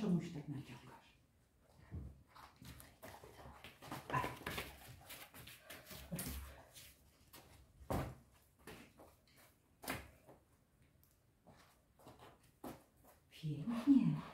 Czemu się tak naciągasz? Pięknie.